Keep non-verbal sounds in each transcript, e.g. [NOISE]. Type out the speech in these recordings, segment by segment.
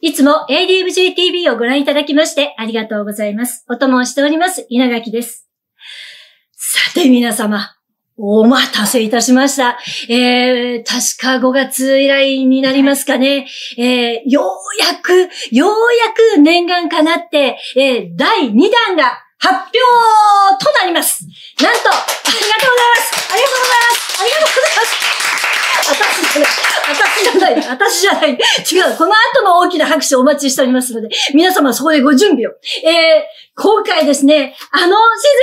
いつも ADMJTV をご覧いただきましてありがとうございます。お供をしております、稲垣です。さて皆様、お待たせいたしました。えー、確か5月以来になりますかね。えー、ようやく、ようやく念願かなって、えー、第2弾が発表となります。なんと、ありがとうございます。ありがとうございます。ありがとうございます。私じゃない。私じゃない。私じゃない。違う。この後の大きな拍手をお待ちしておりますので、皆様そこでご準備を。えー、今回ですね、あの、しず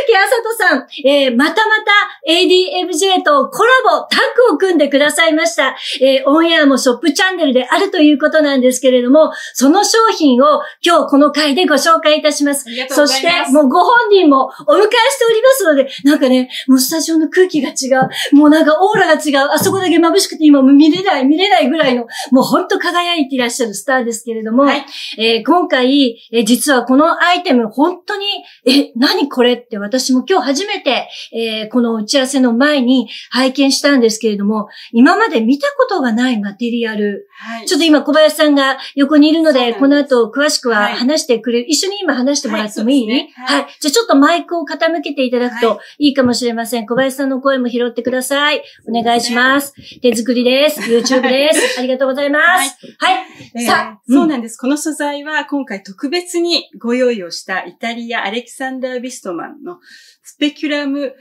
きあさとさん、えー、またまた ADMJ とコラボ、タッグを組んでくださいました。えー、オンエアもショップチャンネルであるということなんですけれども、その商品を今日この回でご紹介いたします。ありがとうごそし。て、もうご本人もお迎えしておりますので、なんかね、もうスタジオの空気が違う。もうなんかオーラが違う。あそこだけ眩しくて今見れない、見れないぐらいの、もうほんと輝いていらっしゃるスターですけれども、はいえー今回、えー実はこのアイテム、本当に、え、何これって私も今日初めて、えーこの打ち合わせの前に拝見したんですけれども、今まで見たことがないマテリアル。はい。ちょっと今小林さんが横にいるので、ですこの後詳しくははい話してくれる、一緒に今話してもらってもいい、はいねはい、はいじゃあちょっとマイクを傾けていただくはといいかもしれません。小林さんの声も拾ってください。お願いします。手作りです。YouTube です。[LAUGHS] ありがとうございます。はい。えーさあそうなんです。この素材は今回特別にご用意をしたイタリア・アレキサンダー・ビストマンのスペキュラム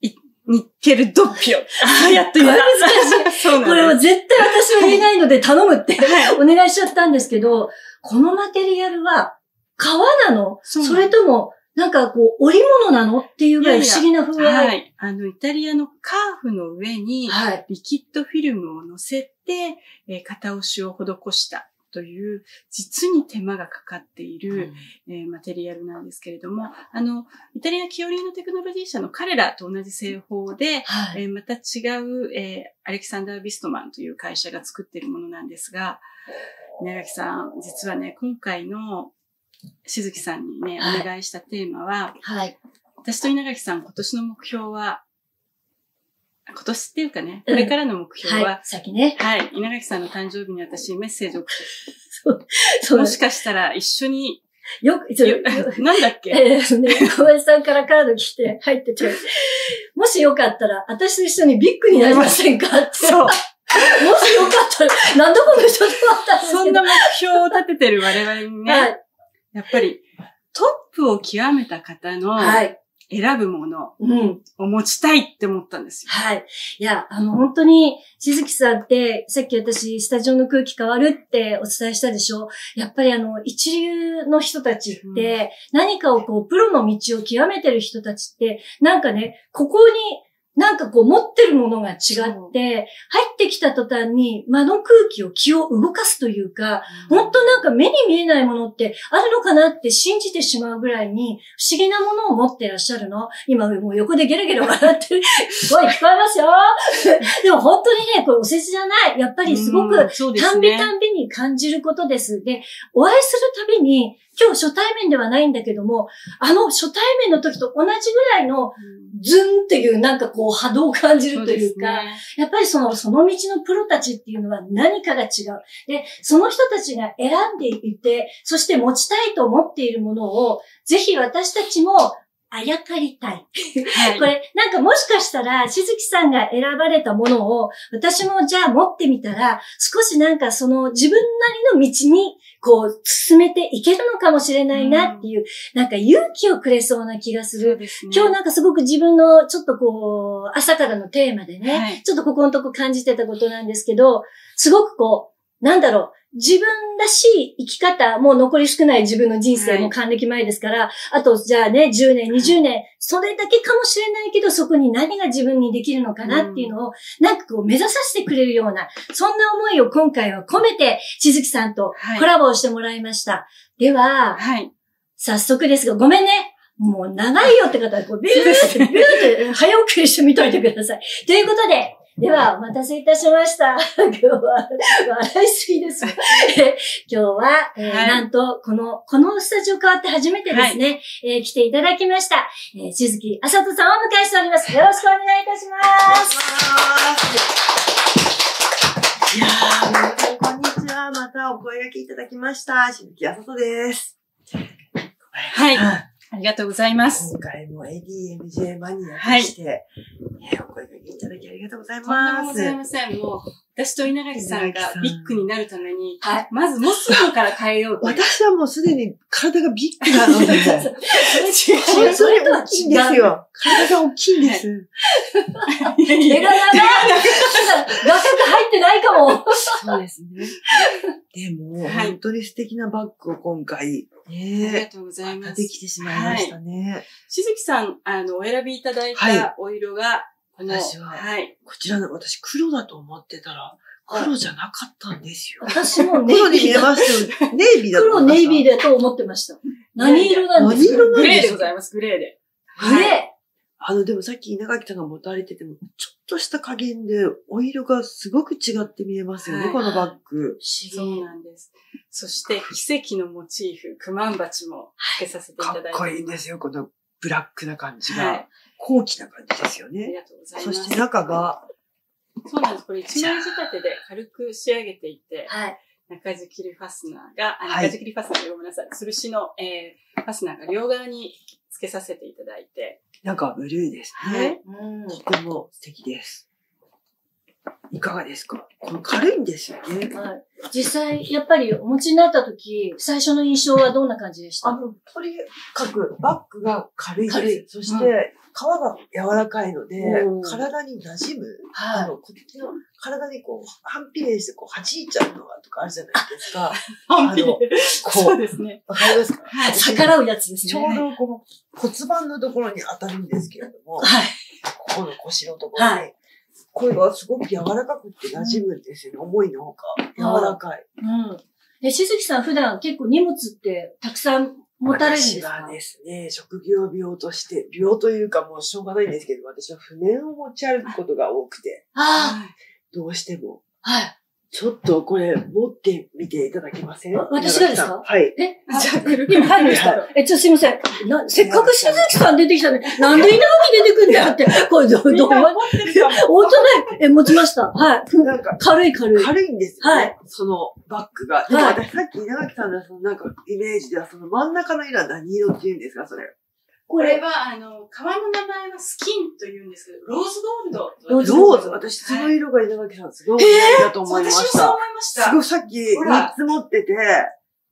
イニッケルドッピオ。ああ、やっと言えた。難そうなんです。これは絶対私は言えないので頼むってはい。お願いしちゃったんですけど、このマテリアルは革なの？それとも、なんかこう、織物なのっていうぐらい不思議な風合い。はい。あの、イタリアのカーフの上に、はい。リキッドフィルムを乗せて、えー型押しを施したという、実に手間がかかっている、えーマテリアルなんですけれども、あの、イタリアキオリーノテクノロジー社の彼らと同じ製法で、はい。えーまた違う、えーアレキサンダー・ビストマンという会社が作っているものなんですが、稲垣さん、実はね、今回のしずきさんにね、はいお願いしたテーマは、はい。私と稲垣さん、今年の目標は、今年っていうかね、うんこれからの目標は、はい。先ね。はい。稲垣さんの誕生日に私メッセージを送って、そうもしかしたら一緒に、よく、ちょよ [LAUGHS] なんだっけ？えーね、小林さんからカード来て入ってて、もしよかったら、私と一緒にビッグになりませんか？って。そう。もしよかったら、なんでこの人と思ったんです。そんな目標を立ててる我々にね、[LAUGHS] はい。やっぱりトップを極めた方のはい。選ぶものうん。を持ちたいって思ったんですよ。はい。いや、あの、本当に、しずきさんって、さっき私、スタジオの空気変わるってお伝えしたでしょ？やっぱりあの、一流の人たちって、何かをこう、プロの道を極めてる人たちって、なんかね、ここに、なんかこう、持ってるものが違って、入ってきた途端に、間の空気を気を動かすというか、本当なんか目に見えないものってあるのかなって信じてしまうぐらいに不思議なものを持ってらっしゃるの。今もう横でゲラゲラ笑ってる。すごい聞こえますよ。[LAUGHS] でも本当にね、これお世辞じゃない。やっぱりすごくうんそうです単美ね。単美に感じることです。で、お会いするたびに、今日初対面ではないんだけども、あの初対面の時と同じぐらいのズンっていうなんかこう波動を感じるというか、やっぱりその、その道のプロたちっていうのは何かが違う。で、その人たちが選んでいて、そして持ちたいと思っているものを、ぜひ私たちもあやかりたい。はいこれ、なんかもしかしたら、しずきさんが選ばれたものを、私もじゃあ持ってみたら、少しなんかその自分なりの道に、こう、進めていけるのかもしれないなっていう、なんか勇気をくれそうな気がする。すね。今日なんかすごく自分のちょっとこう、朝からのテーマでね、はいちょっとここのとこ感じてたことなんですけど、すごくこう、なんだろう、自分らしい生き方、もう残り少ない自分の人生はいも還暦前ですから、あとじゃあね、10年、20年、それだけかもしれないけど、そこに何が自分にできるのかなっていうのを、なんかこう目指させてくれるような、そんな思いを今回は込めて、しずきさんとはいコラボをしてもらいました。では、はい。早速ですが、ごめんね。もう長いよって方は、こう、ビューって、ビューって、早送りしてみといてください。ということで、では、お待たせいたしました。[LAUGHS] 今日は、笑いすぎです。え [LAUGHS] 今日は、えーはいなんと、この、このスタジオ変わって初めてですね、えー来ていただきました、えー、しずきあさとさんをお迎えしております。よろしくお願いいたします。いやー、皆さんこんにちは。またお声掛けいただきました。しぶきあさとです。はい。ありがとうございます。今回も ADMJ マニアとして、えーお声掛けいただきありがとうございとんでもます。ございません。もう、私と稲垣さんがビッグになるために、はい。まずモスモから変えようと。私はもうすでに体がビッグなので、違本当に大きいんですよ。体が大きいんです。う。いやいや毛が長い。画角入ってないかも。そうですね。でも、はい本当に素敵なバッグを今回、ありねがとうございます。できてしまいましたね。しずきさん、あの、お選びいただいはいたお色が、この、私ははい。こちらの私黒だと思ってたら、黒じゃなかったんですよ。私もネイ黒に見えビーだ。ましたよ。ネイビーだと黒思いました。ネイビーだと思ってました。何色なんですか？何色なんグレーですかでございます、グレーで。グレあの、でもさっき稲垣さんが持たれてても、ちょっとした加減で、お色がすごく違って見えますよね、はいこのバッグ。そう。なんです。そして、奇跡のモチーフ、クマンバチもつけさせていただいて。かっこいいんですよ、このブラックな感じが。はい。高貴な感じですよありね。がとうございます。そして中が、そうなんです。これ一枚仕立てで軽く仕上げていて、はい。中敷きファスナーが、中敷きファスナーでごめんなさい。吊るしの、えー、ファスナーが両側に付けさせていただいて、中はブルーですはいね。うん。とても素敵です。いかがですか？この軽いんですよね。はい。実際、やっぱりお持ちになった時、最初の印象はどんな感じでした？あの、とにかくバッグが軽いです。軽いそして、皮が柔らかいので体に馴染む。あはの、こっちの体にこう、反比例してこう、弾いちゃうのがとかあるじゃないですか。[LAUGHS] あのこうそうですね。わかりますか？はいい。逆らうやつですちょうね。どこの骨盤のところに当たるんですけれども、はい。ここの腰のところに、はいこれがすごく柔らかくって馴染むんですよね。思いのほか。柔らかい。うん。で、しずきさん普段結構荷物ってたくさん持たれるんですか？私はですね、職業病として、病というかもうしょうがないんですけど、私は譜面を持ち歩くことが多くて、あどうしても。あ、はい。ちょっとこれ持ってみていただけません？あ私がですか？はい。え、じゃあ、くる。今入りました。え、ちょ、すいません。な、せっかくしずきさん出てきたのに、なんで稲垣出てくんだよって。[LAUGHS] これ、ど、ど、ど、みんな思ってるかも。本当ね。え、持ちました。はい。なんか、軽い軽い。軽いんですよね。はいそのバッグが。でもはい私さっき稲垣さんのそのなんかイメージではその真ん中の色は何色って言うんですかそれ。これは、あの、革の名前はスキンと言うんですけど、ローズゴールドと。ローズローズ。私その色が稲垣さんすごいだと思いました私もそう思。いました。すごいさっきほら3つ持ってて、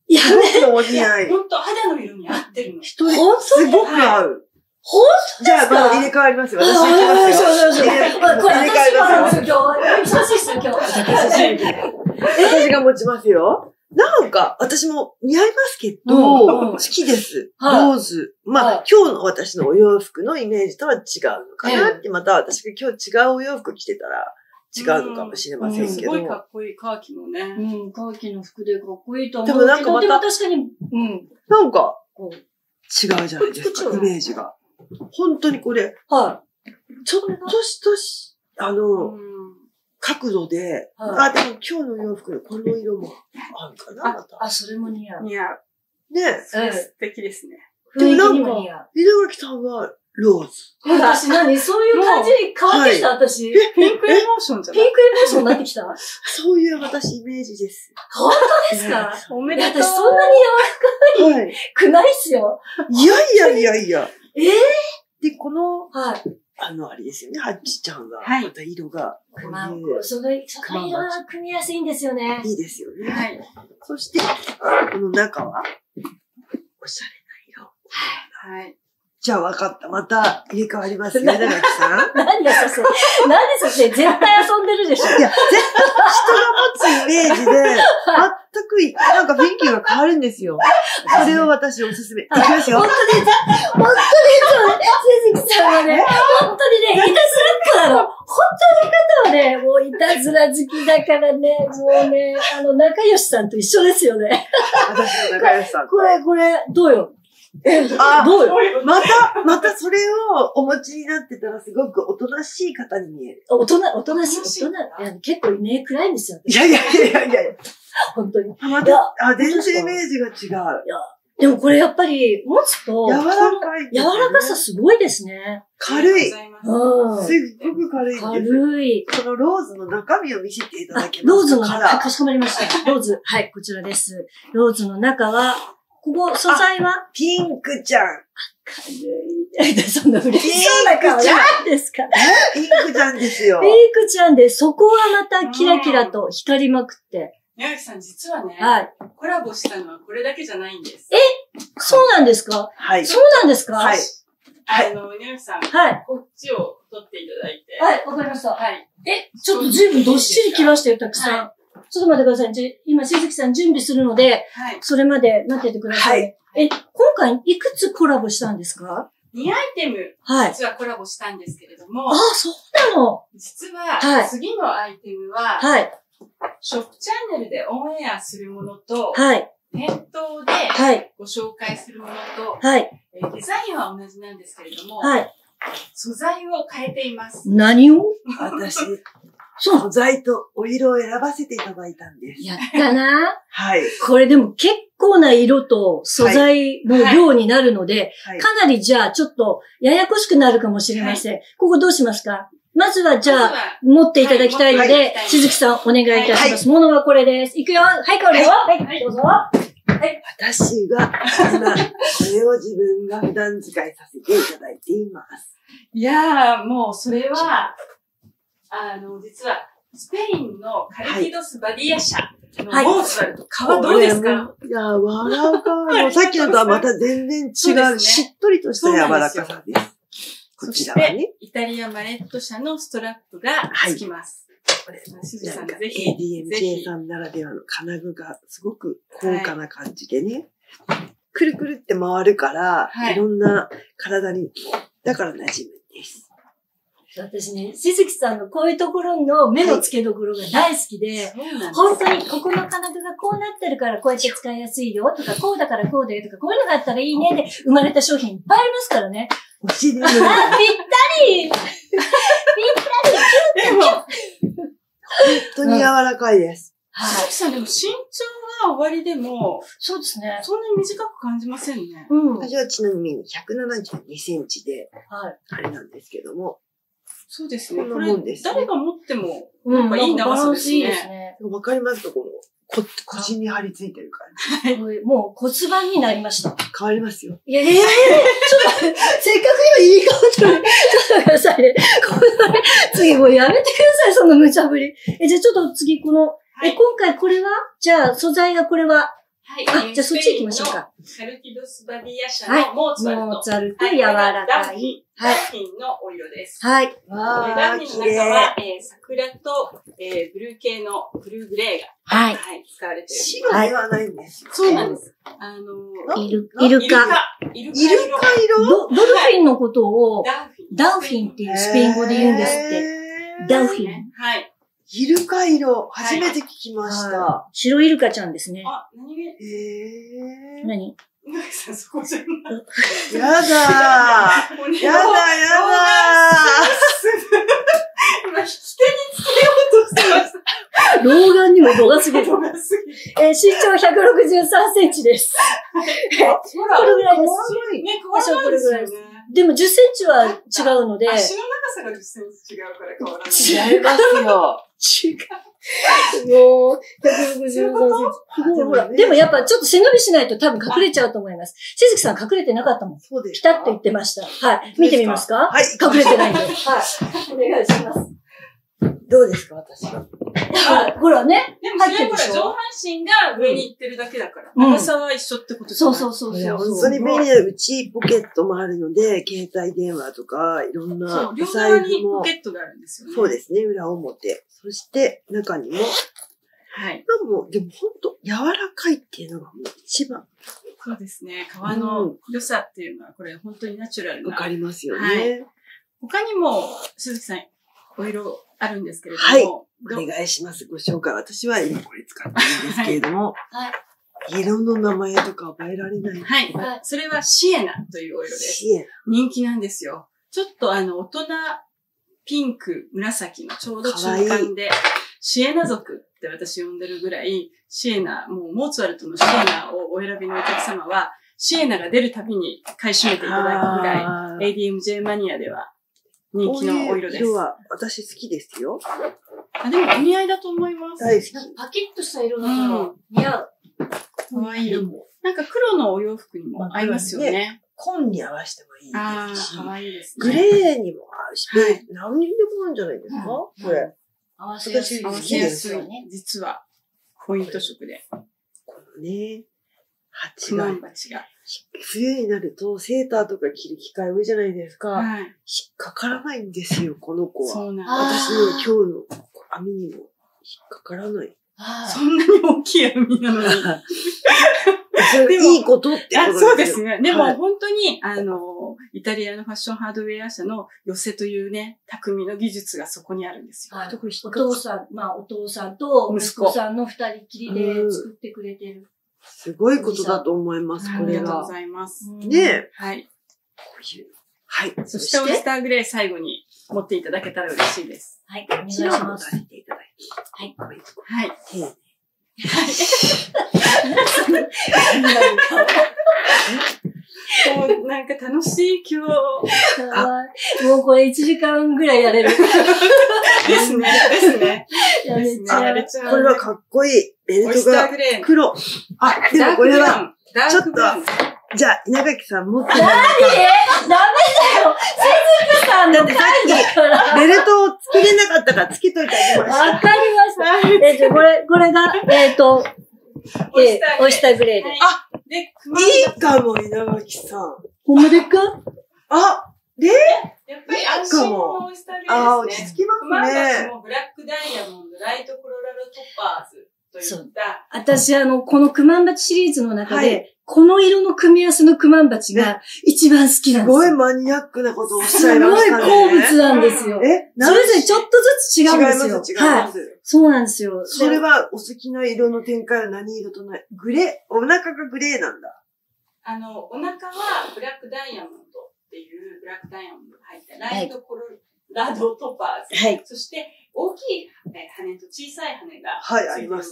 いやすごくお似合い。本当肌の色に合ってるの。一人、本当すごく合う。本じゃあ、まだ入れ替わりますよ。私行きますよ。そうそうそう。入れこれ私も今日。忙しいですよ、今日。私が持ちますよ。なんか、私も似合いますけど、うん好きです。はいローズ。まあ、はい今日の私のお洋服のイメージとは違うのかなって、また私が今日違うお洋服着てたら違うのかもしれませんけど。すごいかっこいいカーキもね。うん、カーキの服でかっこいいと思うでけど。もなんかまたでも確かに、うん。なんかこう違うじゃないですか、イメージが。本当にこれ、はちょっとしたし、あの、うん角度で、はいあ、でも今日の洋服のこの色も合うかな、まい。た。あ、それも似合う。似合う。ねそれ素敵ですね。雰囲気にも似合う。稲垣さんはローズ。え私何そういう感じに変わってきた、私。ピンクピンクエモーションじゃない？エモーションになってきた？本そういう私イメージです。当ですか？おめでとう。私そんなにはい。柔らかくないっすよ。いやいやいやいや。ええで、この、はい。あの、あれですよね、ハッチちゃんが、はいまた色が、こまあその、その色は組みやすいんですよね。いいですよね。はい。そして、この中は、おしゃれな色。はい。じゃあ分かった。また入れ替わりますよ、稲垣さん。何がさせ、何でさせ、絶対遊んでるでしょ。いや、絶対人が持つイメージで、全くい、なんか雰囲気が変わるんですよ。それを私おすすめ。いきますよ本。当に、本当にそうね、鈴木さんはね、本当にね、いたずらっ子なの。本当の方はね、もういたずら好きだからね、もうね、あの、仲良しさんと一緒ですよね。私の仲良しさん。これ、これ、どうよ？あ、どうよ？また、またそれをお持ちになってたらすごくおとなしい方に見える。大人、大人しい、楽しい大人、いや結構ね、暗いんですよ。いやいやいやいやいや。本当に。まいやた、あ、全然イメージが違う。でもこれやっぱり持つと、柔らかい、柔らかさすごいですね。軽い。うん。すっごく軽いんです。軽い。このローズの中身を見せていたあだけますかローズの中、ーかしこまりました。ローズ。はい、こちらです。ローズの中は、ここ、素材は？ピンクちゃん。軽い。そんな嬉しそうな顔ピンクちゃんなんですか？ピンクちゃんですよピ。ンクちゃんで、そこはまたキラキラと光りまくって。宮崎さん、実はね、はい。コラボしたのはこれだけじゃないんです。そうなんですか？はい。そうなんですか？はいあの、宮崎さん、はい。こっちを取っていただいて。はい、わかりました。はい。え、ちょっと随分どっしり来ましたよ、たくさん。はちょっと待ってください。じゃ今、しずきさん準備するので、はい。それまで待っててください。はいえ、今回いくつコラボしたんですか？2アイテム、はい。実はコラボしたんですけれどもあ、、そうなの？実は、はい次のアイテムは、はい。ショップチャンネルでオンエアするものと、はい。店頭ではい。ご紹介するものと、はい。えーデザインは同じなんですけれども、はい。素材を変えています。何を？[LAUGHS] 私、そう。素材とお色を選ばせていただいたんです。やったな。はい。これでも結構な色と素材の量になるので、はい。かなりじゃあちょっとややこしくなるかもしれません。ここどうしますか？まずはじゃあ、持っていただきたいのはいで、持っていただきたいしずきさんお願いいたします。ものはこれです。いくよ。はい、香りよ。はい、どうぞ。私が今、これを自分が普段使いさせていただいています。いやー、もうそれは、あの、実は、スペインのカルティドス・バディア社のはいモーツァルト、皮どうですか？いや、笑うか。さっきのとはまた全然違う、しっとりとした柔らかさです。こそしちらはねて、、イタリアマレット社のストラップがつきます。これしずさん、ぜひ、ぜ ADMJ ひ。さんならではの金具がすごく高価な感じでね、くるくるって回るから、はいい、ろんな体に、だから馴染むんです。私ね、しずきさんのこういうところの目の付けどころが大好きで、本当にここの金具がこうなってるからこうやって使いやすいよとか、こうだからこうだよとか、こういうのがあったらいいねで生まれた商品いっぱいありますからね。お尻のあ、ぴったり。でも、本当に柔らかいです。鈴木さん、でも身長が終わり。でも、そうですね。そんなに短く感じませんね。うん。はい。私はちなみに172センチで、あれなんですけども、そうですね。これ誰が持っても、うん、なんかいい長さですね。わかりますかこの、こ、腰に張り付いてる感じ。もう骨盤になりました。変わりますよ。いや、ええちょっとせっかく今言い方とね、ちょっと待ってくださいね。次もうやめてください、その無茶ぶり。え、じゃあちょっと次この、え、はい。今回これはじゃあ素材がこれははいあ、じゃあそっち行きましょうか。カルティドス・バディア社はいのモーツァルト。モーツァルトはい柔らかい。ダフィンのお色です。はい。でわー、ダフィンの。中は、えー、桜と、えー、ブルー系のブルーグレーが、はい。はい、使われている。白ではないんですよ。そうなんです。あのー、イル、あイルカ。イルカ。イルカイル色。カ色？ドドルフィンのことをダウフィン。ダウフィンっていうスペイン語で言うんですって。ダウフィン。はい。イルカ色、初めて聞きました。白イルカちゃんですね。あ、何気へー。何？稲垣さん、そこじゃない。[LAUGHS] やだー。やだやだ今、引き手につけようとしてました。老眼にも度が過ぎる。動がすぎて。えー身長163センチです。ほら、これぐらいです。ね、変わらないです。でも10センチは違うので、足の長さが10センチ違うから変わらない。違いますよ。違う。もう、163センチ。すごいほら。でもやっぱちょっと背伸びしないと多分隠れちゃうと思います。しずきさん隠れてなかったもん。そうですピタッと言ってました。はい。見てみますか？はい。隠れてないんで。はい。お願いします。どうですか、私は？はい。ほらね。でもそれほら上半身が上に行ってるだけだから。うん長さは一緒ってことじゃそうないそうそうそう。本当に便利なうちポケットもあるので、携帯電話とか、いろんそなう、両お側にポケ、ットがあるんですよね。そうですね、裏表。そして、中にも、はい。もう、でも本当柔らかいっていうのがもう一番そうですね。皮の良さっていうのは、これ本当にナチュラルな。わかりますよはね。他にも、鈴木さん、お色あるんですけれども、はいどお願いします。ご紹介。私は今これ使ってるんですけれども、はい。色の名前とか覚えられない。はい。はいそれはシエナというお色です。支援。人気なんですよ。ちょっとあの、大人ピンク、紫のちょうど中間で、シエナ族って私呼んでるぐらい、シエナ、もうモーツァルトのシエナをお選びのお客様は、シエナが出るたびに買い占めていただくぐらい、ADMJ マニアでは人気のお色ですこういう。は私好きですよ。あ、でもお似合いだと思います。大好き。パキッとした色だかうんら似合う。かわいい。なんか黒のお洋服にも合いますよね。紺に合わせてもいいあですしあ、かわいいですグね。レーにも合うし、はい何にでも合うんじゃないですか、これ。合わせやすい私合わせやすいよね。。実は、ポイント色で、このね、ク蜂がマン、バチが。冬になるとセーターとか着る機会多いじゃないですか。はい。引っかからないんですよ、この子は。そうなんあ私の今日の網にも引っかからない。あそんなに大きい網なのに。[LAUGHS] いいことってことあそうですね。でもはい本当に、あの、イタリアのファッションハードウェア社の寄せというね、匠の技術がそこにあるんですよ。はい特に引お父さん、まあお父さんと息子さんの二人きりで作ってくれてる。すごいことだと思います、これがありがとうご。ざいます。うんねえ。はい。こういう。はい。そしてオイスターグレー最後に持っていただけたら嬉しいです。はい、お願いしこちらもます。出していただき。はい。はい。[LAUGHS] [LAUGHS] [LAUGHS] もうなんか楽しい今日。もうこれ1時間ぐらいやれる。ですね。ですね。やれちゃう。やれちゃうこれはかっこいい。ベルトが。黒。あ、でもこれは、クブラウン。ダークブラウン。じゃあ、稲垣さん持ってないダメだよ静香さんの回だから。ベルトをつけれなかったからつけといてあげました。わかりました。えっと、これ、これが、えっと、えーオイスターグレーで。はいあで、熊いいかも、稲垣さん。ほんまでっか？あ、でやっぱり安心のオイスターグレあー、ーですね。落ち着き熊ますね。もブラックダイヤモンド、ライトコロラドトッパーズといった、私、あの、このクマンバチシリーズの中で、はいこの色の組み合わせのクマンバチが一番好きなんですよ。すごいマニアックなことをおっしゃすいまごいしたね。好物なんですよ。えそれぞれちょっとずつ違うんですよ。違います、違いまはい。す。そうなんですよ。それは、お好きな色の展開は何色とないグレー、お腹がグレーなんだ。あの、お腹はブラックダイヤモンドっていうブラックダイヤモンドが入ったライトコロラドトッパーズ。はい。そして、大きいえー羽と小さい羽がはいありども、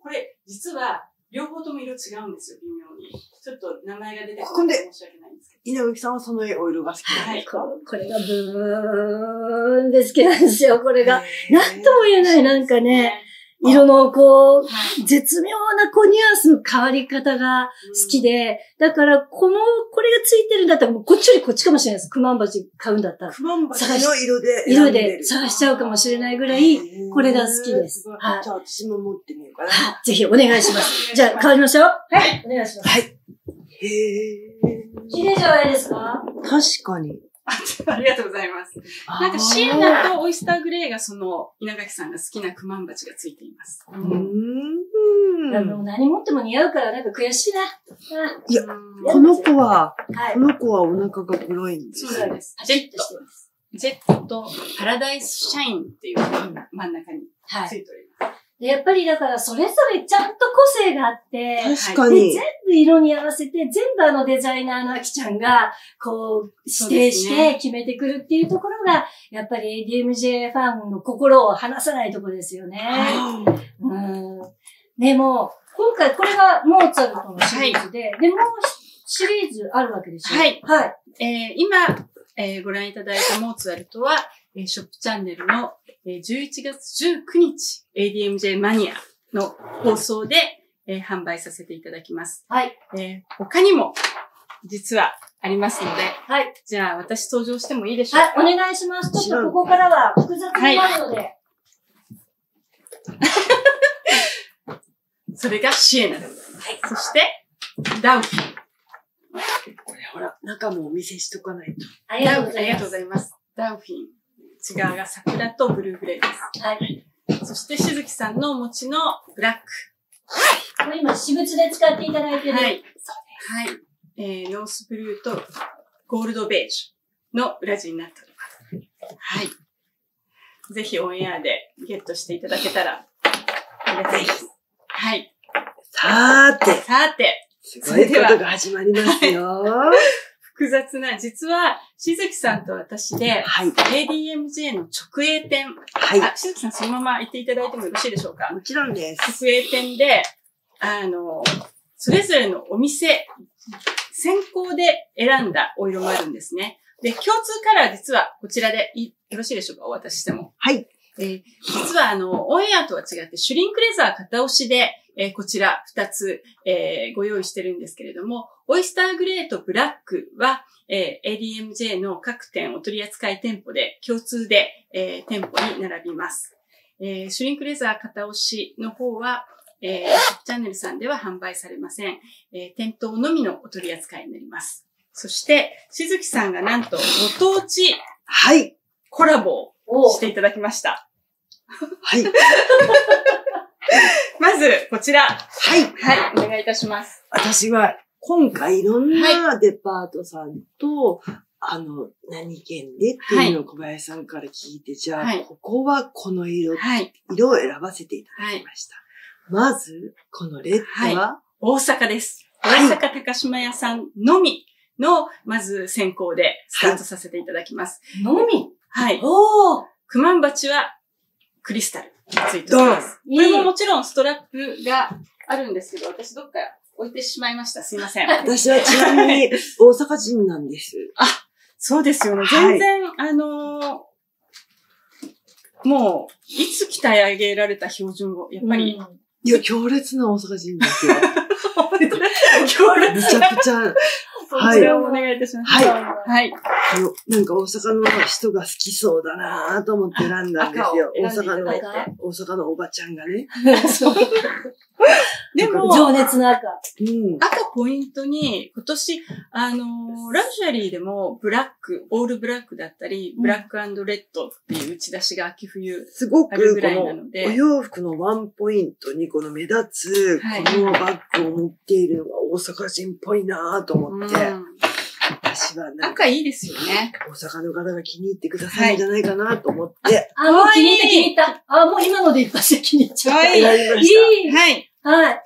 これ、実は、両方とも色違うんですよ、微妙に。ちょっと名前が出てこない申し訳ないんですけ稲垣さんはそのお色が好きなんですか、ここれがブーンで好きなんですよ、これが。なんとも言えない、なんかど。ね、色のこう、はい。絶妙なこうニュアンスの変わり方が好きで、だからこの、これがついてるんだったらもうこっちよりこっちかもしれないです。クマンバチ買うんだったら。クマンバチの色で選色んで探しちゃうかもしれないぐらい、これが好きですはいじゃあ私も持ってみようかな。はいぜひお願いします。じゃあ、変わりましょう。はい。お願いします。はい。へー。綺麗じゃないですか？確かに。[LAUGHS] ありがとうございます。なんかシエナとオイスターグレーがその稲垣さんが好きなクマンバチがついています。うーん。でも何持っても似合うからなんか悔しいな。あいやうんこの子は、はいこ。の子はお腹が黒いんですそうなんです。ジェットしてます。ト。ジェットとパラダイスシャインっていうのが真ん中にはい。ついております。でやっぱりだからそれぞれちゃんと個性があって、で、確かに全。部色に合わせて、全部あのデザイナーのあきちゃんが、こう、指定して決めてくるっていうところが、やっぱり ADMJ ファンの心を離さないところですよね。はうん。でも、今回これがモーツァルトのシリーズで、で、もうシリーズあるわけでしょはい。はい。えー今、えーご覧いただいたモーツァルトは、えーショップチャンネルの、えー11月19日 ADMJ マニアの放送で、えー販売させていただきます。はい。えー他にも実はありますので、はい。じゃあ私登場してもいいでしょうはい、か、お願いします。ちょっとここからは複雑になるので。[LAUGHS] それがシエナでございます。そして、ダウフィン。これほら、中もお見せしとかないと。ありがとうございます。ダウフィン。内側が桜とブルーグレーです。はい。そして、しずきさんのお持ちのブラック。これ今、私物で使っていただいてる。はい。はい。えー、ノースブルーとゴールドベージュの裏地になっております。はい。ぜひオンエアでゲットしていただけたらありがたいです。はい。さーて、さて、すごいことが始まりますよ。[LAUGHS] 複雑な、実は、しずきさんと私で、はい。ADMJ の直営店。はい。あ、しずきさんそのまま言っていただいてもよろしいでしょうか？もちろんです。直営店で、あの、それぞれのお店、先行で選んだお色もあるんですね。で、共通カラー実はこちらでいよろしいでしょうか？お渡ししても。はい。えー実はあの、オンエアとは違って、シュリンクレザー片押しで、えーこちら2つ、えーご用意してるんですけれども、オイスターグレーとブラックは、えー ADMJ の各店お取り扱い店舗で共通で、えー店舗に並びます。えーシュリンクレザー片押しの方は、えーチャンネルさんでは販売されません。えー店頭のみのお取り扱いになります。そして、しずきさんがなんとご当地はい。コラボおをしていただきました。はい。[LAUGHS] [LAUGHS] まず、こちら。はい。はい、お願いいたします。私は、今回いろんなデパートさんと、あの、何県でっていうのを小林さんから聞いて、じゃあ、はいここはこの色、はい。色を選ばせていただはいき。ました。まず、このレッドは、大阪です。はい大阪高島屋さんのみの、まず先行でスタートさせていただきます。のみ。はい。おー。クマンバチはクリスタルがついてます。こいいれももちろんストラップがあるんですけど、私どっか置いてしまいました。すいません。私はちなみに大阪人なんです。[LAUGHS] そうですよね。はい全然、あのーもう、いつ鍛え上げられた標準を、やっぱり、うんいや、強烈な大阪人ですよ。[LAUGHS] [LAUGHS] 強烈めちゃくちゃ、そはいちらをお願いいたします。はいはい。あの、なんか大阪の人が好きそうだなと思って選んだんですよ。大阪の大阪のおばちゃんがね。[LAUGHS] でも、情熱の赤。うん。赤ポイントに、今年、あのーラグジュアリーでも、ブラック、オールブラックだったり、うんブラックレッドっていう打ち出しが秋冬。すごく、あるぐらいこの、なのでお洋服のワンポイントにこの目立つ、はいこのバッグを持っているのが大阪人っぽいなと思って、うん私は赤いいですよね。大阪の方が気に入ってくださるんじゃないかなと思って、あ、もう気に入った気に入った。あ、もう今ので一発で気に入っちゃった。かわい。いい。はい。はい。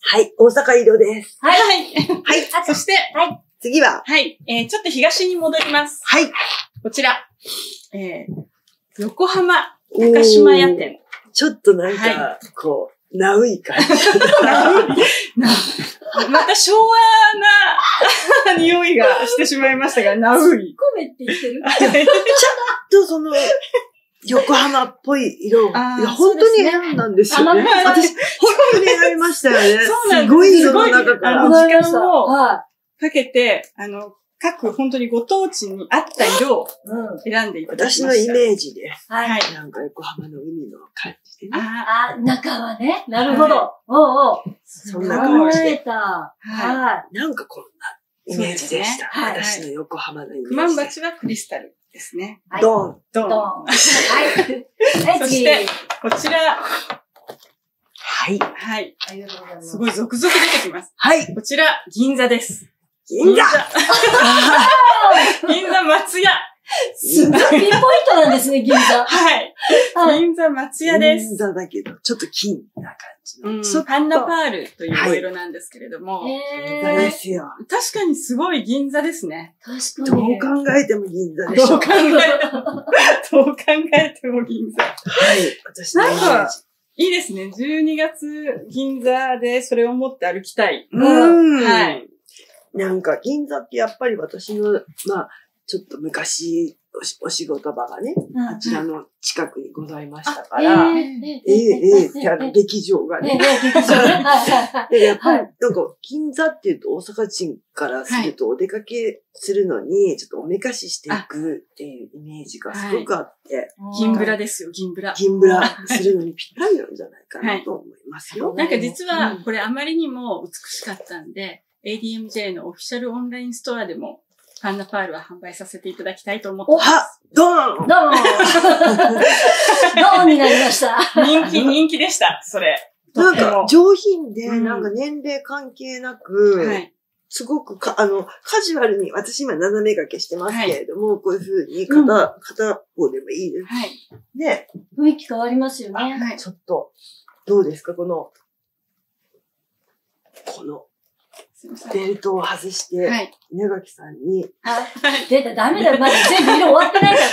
はい、大阪色です。はい。はい。[LAUGHS] はい、あそして、次は、はい。えーちょっと東に戻ります。はい、こちら。えー横浜高島屋店。ちょっとなんか、はこう、ナウい感じ。[LAUGHS] なまた昭和な [LAUGHS] 匂いがしてしまいましたが、ナウイ。米って言ってると、その、横浜っぽい色を、本当に選んだんですよね。ね私、本当に選びましたよね。[LAUGHS] そうなんですすごい色の中かあら。の時間をはかけて、あの、各本当にご当地に合った色をい。うん。選んでいただき私ました。のイメージで、はい。はい。なんか横浜の海の感じでね。ああ、中はね。なるほど。おうおう。そんな感じ考えで。た。ははなんかこんなイメージでした。私の横浜のイメージで。クマンバチはクリスタルですね。い。はい。ドン。ドン。ドン。はい。はい、次。そしてこちら、はい。はい。ありがとうございます。すごい続々出てきます。はい。こちら、銀座です。銀座 [LAUGHS] 銀座松屋。すごいピンポイントなんですね、銀座。はい。はい。銀座松屋です。銀座だけど、ちょっと金な感じの。うんちょっとパンダパールというお色なんですけれども、へ銀座でー。すよ。確かにすごい銀座ですね。確かに。どう考えても銀座でしょ。どう考えても、どう考えても銀座。はい。私のイメージ。いいですね。12月銀座でそれを持って歩きたい。うん。はい。なんか、銀座ってやっぱり私の、まあ、ちょっと昔、おしお仕事場がね、うんあちらの近くにございましたかえら、ーええええってあの、劇場がええね。で、やっぱりは、なんか、銀座っていうと大阪人からするとお出かけするのに、ちょっとおめかししていくっていうイメージがすごくあって、銀ブラですよ、銀ブラ。銀ブラするのにぴったりなんじゃないかなと思いますよ。なんか実うはん、これあまりにも美しかったんで、ADMJ のオフィシャルオンラインストアでも、パンダパールは販売させていただきたいと思ってまはドーンどうも。どう [LAUGHS] になりました。す。人気、人気でした、それ。なんか上品で、うんなんか年齢関係なく、はい。すごくか、あの、カジュアルに、私今斜め掛けしてますけれども、こういう風に片、片方でもいいですはい。ね。雰囲気変わりますよね。はい。ちょっと、どうですかこの、この。ベルトを外して、はい。稲垣さんに、はい。出た、ダメだよ。まだ全部色終わってないから。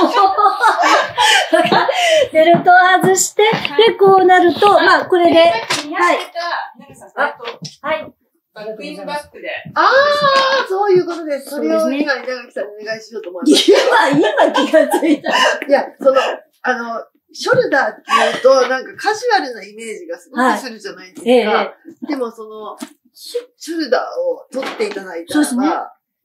こら [LAUGHS] ベルトを外して、で、こうなると、まあ、これで、はい。皆さん、はい。バりがとうございます。クで。ああ、そういうことです。それを今、稲垣さんにお願いしようと思います。今、今気がついた。[LAUGHS] いや、その、あの、ショルダーって言うと、なんかカジュアルなイメージがすごくするじゃないですか。ええでもその、シショルダーを取っていただいたらば、そうですね。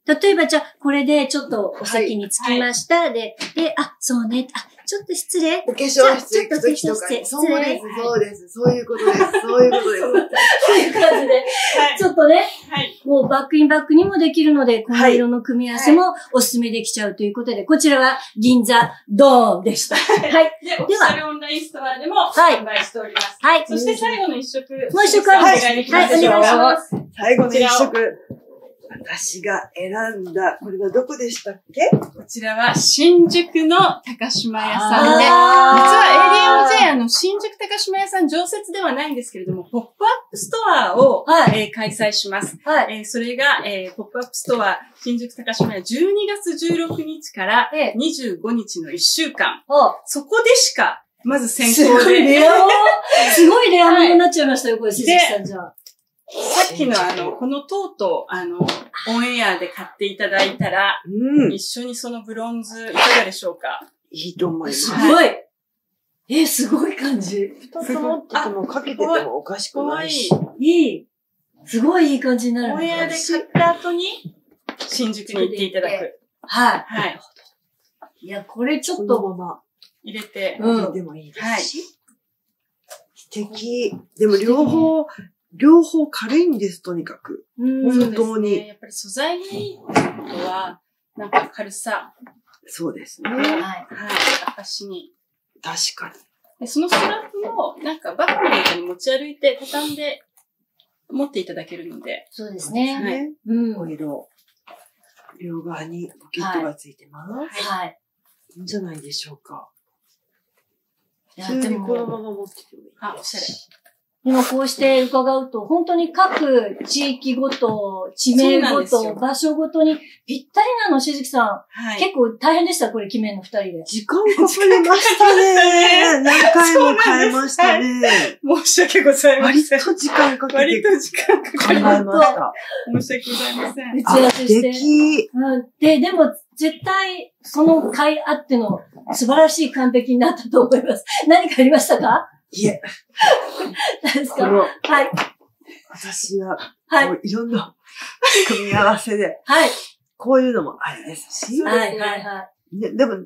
例えば、じゃあ、これでちょっとお席に着きました。で、で、あ、そうね。あ、ちょっと失礼。お化粧室行くときとかに。ちょっとそうです、そうです。そういうことです。そういうことです。という感じで、はい。ちょっとね、はい。もうバックインバックにもできるので、この色の組み合わせもおすすめできちゃうということで、こちらは銀座ドーンでした。はい。で、オフィシャルオンラインストアでもはい販売しております。はい。そして最後の一色。もう一色あるんですお願いできますでしょうかはいお願いします最後の一色。私が選んだ、これはどこでしたっけ？こちらは新宿の高島屋さんで、実あーは ADMJ、あの、新宿高島屋さん常設ではないんですけれども、ポップアップストアを、はい。えー開催します。はい。えーそれが、えーポップアップストア新宿高島屋12月16日からええ25日の1週間。おそこでしか、まず先すごい行で、レアもすごいレア [LAUGHS] ものになっちゃいましたよ、これ、鈴木さんじゃあ。さっきのあの、このトート、あの、オンエアで買っていただいたら、うん。一緒にそのブロンズいかがでしょうか？いいと思いますす。ごい。え、すごい感じ。二つ持っててもかけててもおかしくないし。。いい。すごいいい感じになる。オンエアで買った後に、新宿に行っていただく。ははい。い。いや、これちょこっと、のまま入れて、うん入れてもいいですし。素敵。でも両方、両方軽いんです、とにかく。うん本当にそうですねやっぱり素材がいいってことは、なんか軽さ、そうですね。はい。はい、証に。確かに。でそのストラップも、なんかバッグなんかに持ち歩いて、畳んで持っていただけるので、そうですね。ね。うん。お色。両側にポケットがついてます。はい。いいんじゃないでしょうか。いや、普通でこのまま持っててもいい。あおしゃれ。今こうして伺うと、本当に各地域ごと、地名ごと、場所ごとにぴったりなの、しずきさん。はい。結構大変でした、これ決めるの二人で。時間かかりましたね。何回も変えましたね。申し訳ございま割せん。と時間かけて割と時間かかりまました。す。申し訳ございません。打ち合わあ、せして。素敵。うん、で、でも、絶対、その会あっての素晴らしい完璧になったと思います。何かありましたか？いえ、何ですか？はい。私は、はい。いろんな組み合わせで、はい。こういうのもありですし、はいはい。はい。はい。ね、でも、ど、ど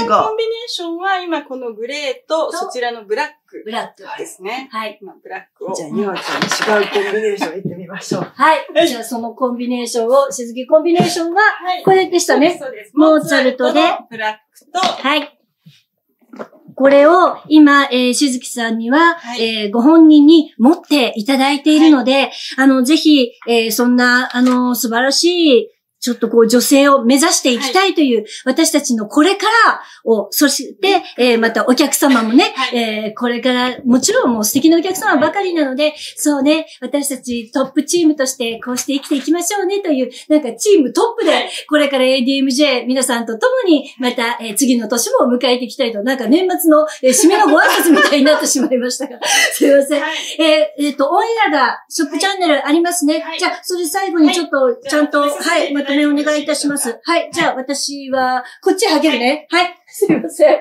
れが？ン、ビネーションは今このグレーととそちらのブラックブラック。ですね。はい。今ブラックを。じゃあ、ゆあちゃん違うコンビネーション行ってみましょう。[LAUGHS] はい。じゃあ、そのコンビネーションを、しずきコンビネーションは、はいこれでしたね。そうです。モーツァルトでブラックと、はい。これを今、えー、しずきさんには、はい。えーご本人に持っていただいているので、あの、ぜひ、えーそんな、あの、素晴らしい、ちょっとこう女性を目指していきたいという、私たちのこれからを、そして、えーまたお客様もね、[LAUGHS] はい。えーこれから、もちろんもう素敵なお客様ばかりなので、そうね、私たちトップチームとしてこうして生きていきましょうねという、なんかチームトップで、これから ADMJ 皆さんと共に、また、えー次の年も迎えていきたいと、なんか年末の、えー締めのご挨拶みたいになってしまいましたが、[LAUGHS] すいません。はい。えーえっ、と、オンエアが、ショップチャンネルありますね。はい。じゃあ、それ最後にちょっと、い。ちゃんと、はい、まとめお願いいたします。はい、じゃあ、私は、こっちはげるね。はい、すいません。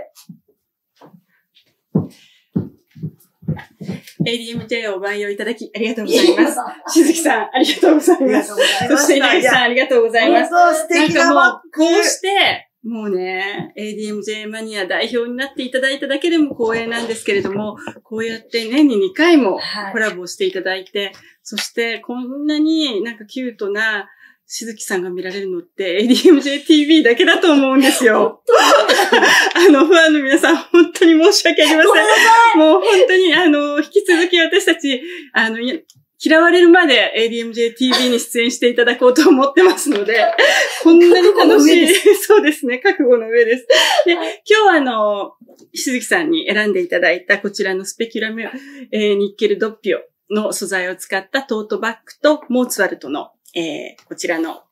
ADMJ をご愛用いただきありがとうございます。しずきさん、ありがとうございます。そして。稲木さん、ありがとうございます。本当素敵なんかもう、グ。こうして、もうね、ADMJ マニア代表になっていただいただけでも光栄なんですけれども、こうやって年に2回もはいコラボをしていただいて、そしてこんなになんかキュートなしずきさんが見られるのって ADMJ TV だけだと思うんですよ。あの、ファンの皆さん、本当に申し訳ありません。もう本当に、あの、引き続き私たち、あの、い嫌われるまで ADMJ TV に出演していただこうと思ってますので、こんなに楽しい。そうですね、覚悟の上です。で、今日はあの、しずきさんに選んでいただいたこちらのスペキュラム、えーニッケルドッピオの素材を使ったトートバッグとモーツァルトの、えーこちらの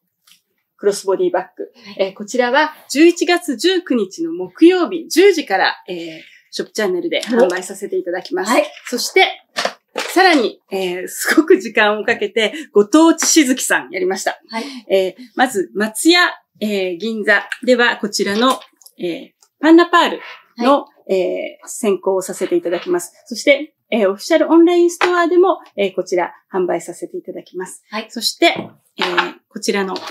クロスボディバッグ。えーこちらは11月19日の木曜日10時から、えーショップチャンネルで販売させていただきます。はい。そして、さらに、えー、すごく時間をかけて、ご当地しずきさんやりました。はい。えー、まず、松屋、えー、銀座では、こちらの、えー、パンナパールの、えー、先行をさせていただきます。そして、えー、オフィシャルオンラインストアでも、えー、こちら販売させていただきます。はいそして、えー、こちらのトー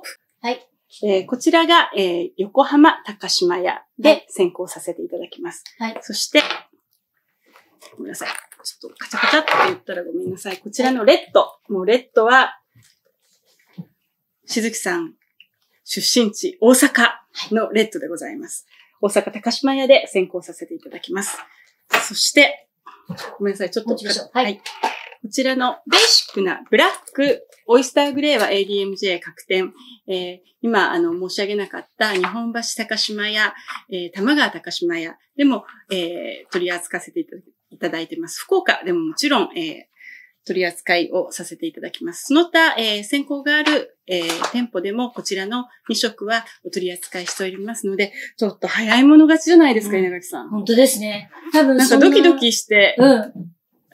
プ。はい。えー、こちらが、えー、横浜高島屋はでい先行させていただきます。はい。そして、ごめんなさい。ちょっとカチャカチャって言ったらごめんなさい。こちらのレッド。もうレッドは、しずきさん出身地大阪のレッドでございます。大阪高島屋で先行させていただきます。そして、ごめんなさい。ちょっと持ちましょうはいこちらのベーシックなブラック、オイスターグレーは ADMJ 確定。えー今、あの、申し上げなかった日本橋高島屋、えー玉川高島屋でも、えー取り扱わせていただいただいてます。福岡でももちろん、えー取り扱いをさせていただきます。その他、えー先行がある、えー店舗でもこちらの2色はお取り扱いしておりますので、ちょっと早い者勝ちじゃないですか、うん稲垣さん。本当ですね。多分なんかドキド。キしてうん。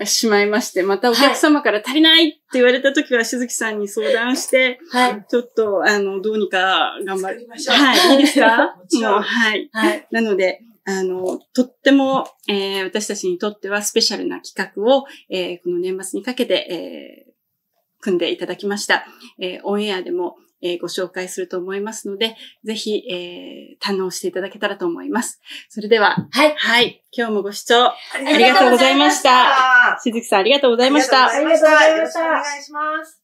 しまいまして、またお客様から足りないって言われた時は、しずきさんに相談して、はい。ちょっと、あの、どうにか頑張り。ましょうはい、いいですか？もちろんもう、はい。はい。なので、あの、とっても、えー私たちにとってはスペシャルな企画を、えーこの年末にかけて、えー組んでいただきました。えーオンエアでも、えーご紹介すると思いますので、ぜひ、えー堪能していただけたらと思います。それでは、はい。はい、今日もご視聴あありがとうございました。あしずきさんありがとうございました。ありがとうございました。ありがとうございましたよろしくお願いします。